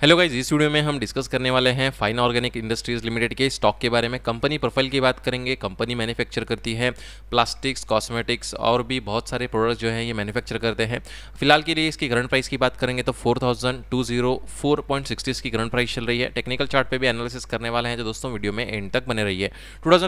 Hello guys इस video में हम डिस्कस करने वाले हैं फाइन ऑर्गेनिक इंडस्ट्रीज़ लिमिटेड के स्टॉक के बारे में। कंपनी प्रोफ़ाइल की बात करेंगे कंपनी मैन्युफैक्चर करती है प्लास्टिक्स कॉस्मेटिक्स और भी बहुत सारे प्रोडक्ट्स जो हैं ये मैन्युफैक्चर करते हैं। फ़िलहाल के लिए इसकी करंट प्राइस की बात करेंगे तो four thousand two zero four point इसकी करंट प्राइस चल रही है। टेक्निकल चार्ट भी एनालिसिस करने वाले हैं जो दोस्तों वीडियो में एंड तक बने रही है टू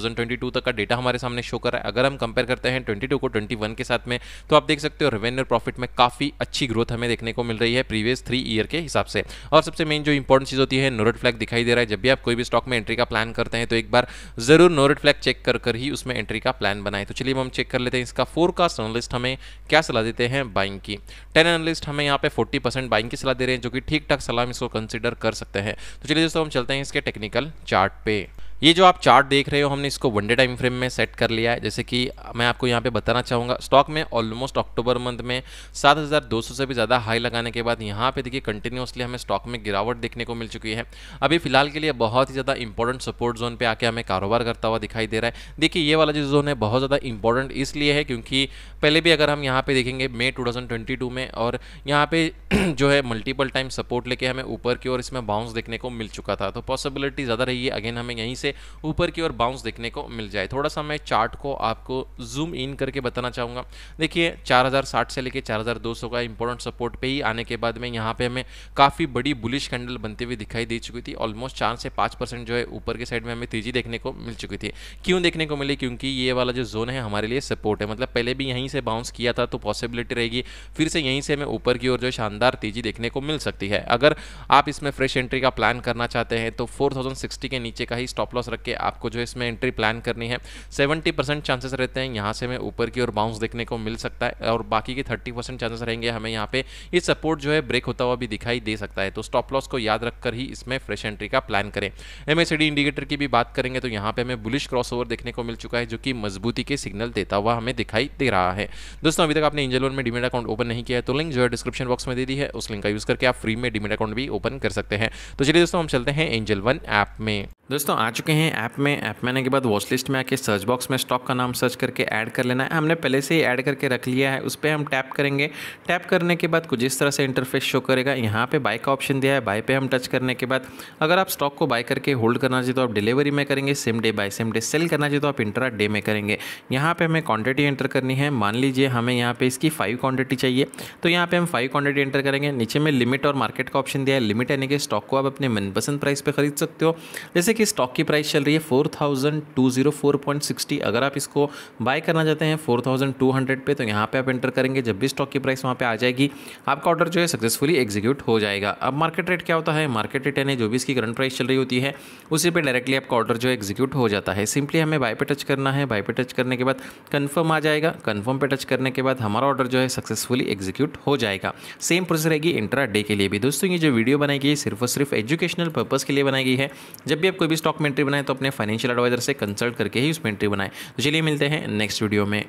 से टू तक का डेटा हमारे सामने शो कर रहा है। अगर हम कंपेयर करते हैं ट्वेंटी को ट्वेंटी के साथ में तो आप देख सकते हो रेवेन्यू प्रॉफिट में काफ़ी अच्छी ग्रोथ हमें देखने को मिल रही है प्रीवियस थ्री ईयर के हिसाब से। और सबसे मेन जो इंपॉर्टेंट चीज़ होती है नोरेट फ्लैग दिखाई दे रहा है। जब भी आप कोई भी स्टॉक में एंट्री का प्लान करते हैं तो एक बार ज़रूर नोरेट फ्लैग चेक कर कर ही उसमें एंट्री का प्लान बनाए। तो चलिए हम चेक कर लेते हैं इसका फोरकास्ट एनालिस्ट हमें क्या सलाह देते हैं बाइंग की। टेन एनालिस्ट हमें यहाँ पे फोर्टी परसेंट बाइंग की सलाह दे रहे हैं, जो कि ठीक ठाक सलाह इसको कंसिडर कर सकते हैं। तो चलिए दोस्तों, हम चलते हैं इसके टेक्निकल चार्ट पे। ये जो आप चार्ट देख रहे हो हमने इसको वनडे टाइम फ्रेम में सेट कर लिया है। जैसे कि मैं आपको यहाँ पे बताना चाहूँगा स्टॉक में ऑलमोस्ट अक्टूबर मंथ में 7,200 से भी ज़्यादा हाई लगाने के बाद यहाँ पे देखिए कंटिन्यूसली हमें स्टॉक में गिरावट देखने को मिल चुकी है। अभी फ़िलहाल के लिए बहुत ही ज़्यादा इंपॉर्टेंट सपोर्ट जोन पर आके हमें कारोबार करता हुआ दिखाई दे रहा है। देखिए ये वाला जो जोन है बहुत ज़्यादा इंपॉर्टेंट इसलिए है क्योंकि पहले भी अगर हम यहाँ पे देखेंगे मे टू में और यहाँ पे जो है मल्टीपल टाइम सपोर्ट लेके हमें ऊपर की ओर इसमें बाउंस देखने को मिल चुका था। तो पॉसिबिलिटी ज़्यादा रही है। अगेन हमें यहीं से ऊपर की ओर बाउंस देखने को मिल जाए। थोड़ा सा मैं चार्ट को आपको जूम इन करके बताना चाहूँगा। देखिए 4060 से लेके 4200 का इंपॉर्टेंट सपोर्ट पे ही आने के बाद में यहाँ पे हमें काफ़ी बड़ी बुलिश कैंडल बनती हुई दिखाई दे चुकी थी। ऑलमोस्ट चार से पाँच जो है ऊपर के साइड में हमें तेज़ी देखने को मिल चुकी थी। क्यों देखने को मिली? क्योंकि ये वाला जो जोन है हमारे लिए सपोर्ट है। मतलब पहले भी यहीं से बाउंस किया था तो पॉसिबिलिटी रहेगी। फिर से यहीं से हमें ऊपर की ओर जो शानदार तेज़ी देखने को मिल सकती है। अगर आप इसमें फ्रेश एंट्री का प्लान करना चाहते हैं तो फोर के नीचे का ही स्टॉप लॉस रख के आपको जो इसमें एंट्री प्लान करनी है। सेवेंटी चांसेस रहते हैं यहाँ से हमें ऊपर की ओर बाउंस देखने को मिल सकता है और बाकी के थर्टी चांसेस रहेंगे। हमें यहाँ पे ये सपोर्ट जो है ब्रेक होता हुआ भी दिखाई दे सकता है। तो स्टॉप लॉस को याद रखकर ही इसमें फ्रेश एंट्री का प्लान करें। एम इंडिकेटर की भी बात करेंगे तो यहाँ पे हमें बुलिश क्रॉस देखने को मिल चुका है, जो कि मजबूती के सिग्नल देता हुआ हमें दिखाई दे रहा है। दोस्तों, अभी तक आपने इंजल में डिमेट अकाउंट ओपन नहीं किया है तो लिंक जो है डिस्क्रिप्शन बॉक्स में दे दी है। उस लिंक का यूज़ करके आप फ्री में डिमेट अकाउंट भी ओपन कर सकते हैं। तो चलिए दोस्तों, हम चलते हैं एंजल वन ऐप में। दोस्तों, आ चुके हैं ऐप में ऐप में आने के बाद वॉच लिस्ट में आके सर्च बॉक्स में स्टॉक का नाम सर्च करके ऐड कर लेना है। हमने पहले से ही ऐड करके रख लिया है, उस पर हम टैप करेंगे। टैप करने के बाद कुछ इस तरह से इंटरफेस शो करेगा। यहाँ पे बाय का ऑप्शन दिया है बाय पे हम टच करने के बाद अगर आप स्टॉक को बाय करके होल्ड करना चाहिए तो आप डिलीवरी में करेंगे same day buy same day sell करना चाहिए तो आप इंटरा डे में करेंगे। यहाँ पर हमें क्वान्टिटी एंटर करनी है। मान लीजिए हमें यहाँ पे इसकी फाइव क्वान्टिटी चाहिए तो यहाँ पर हम फाइव क्वान्टिटी एंटर करेंगे। नीचे में लिमिट और मार्केट का ऑप्शन दिया है। लिमिट यानी कि स्टॉक को आप अपने मनपसंद प्राइस पर खरीद सकते हो। जैसे कि स्टॉक की चल रही है four thousand two zero four point sixty अगर आप इसको बाय करना चाहते हैं फोर थाउज़ेंड टू हंड्रेड पे तो यहाँ पे आप एंटर करेंगे। जब भी स्टॉक की प्राइस वहाँ पे आ जाएगी, आपका ऑर्डर जो है सक्सेसफुली एग्जीक्यूट हो जाएगा। अब मार्केट रेट क्या होता है? मार्केट रेट यानी जो भी इसकी करंट प्राइस चल रही होती है, उसी पर डायरेक्टली आपका ऑर्डर जो है एग्जीक्यूट हो जाता है। सिंपली हमें बाय पे टच करना है। बाय पे टच करने के बाद कन्फर्म आ जाएगा। कन्फर्म पे टच करने के बाद हमारा ऑर्डर जो है सक्सेसफुली एग्जीक्यूट हो जाएगा। सेम प्रोसेस रहेगी इंट्रा डे के लिए भी। दोस्तों, ये जो वीडियो बनाई गई सिर्फ़ और सिर्फ़ एजुकेशनल पर्पज़ के लिए बनाई गई है। जब भी आप कोई भी स्टॉक में एंट्री बनाए तो अपने फाइनेंशियल एडवाइजर से कंसल्ट करके ही उसमें एंट्री बनाए। तो चलिए मिलते हैं नेक्स्ट वीडियो में।